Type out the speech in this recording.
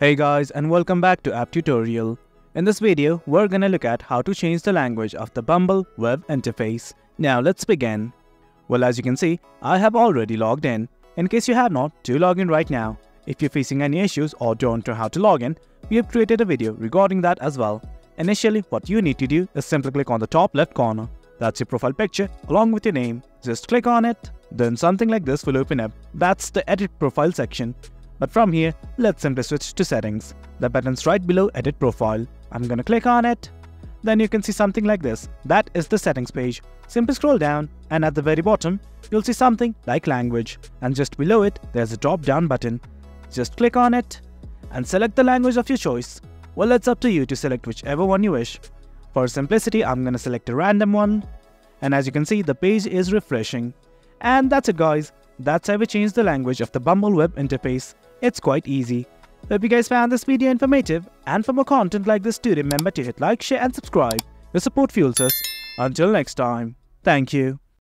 Hey guys and welcome back to App Tutorial. In this video, we're gonna look at how to change the language of the Bumble web interface. Now let's begin. Well as you can see, I have already logged in. In case you have not, do log in right now. If you're facing any issues or don't know how to log in, we have created a video regarding that as well. Initially, what you need to do is simply click on the top left corner. That's your profile picture along with your name. Just click on it. Then something like this will open up. That's the edit profile section. But from here, let's simply switch to settings. The button's right below edit profile. I'm gonna click on it. Then you can see something like this. That is the settings page. Simply scroll down and at the very bottom, you'll see something like language. And just below it, there's a drop down button. Just click on it and select the language of your choice. Well, it's up to you to select whichever one you wish. For simplicity, I'm gonna select a random one. And as you can see, the page is refreshing. And that's it guys. That's how we change the language of the Bumble web interface. It's quite easy. Hope you guys found this video informative and for more content like this do remember to hit like, share and subscribe. Your support fuels us. Until next time. Thank you.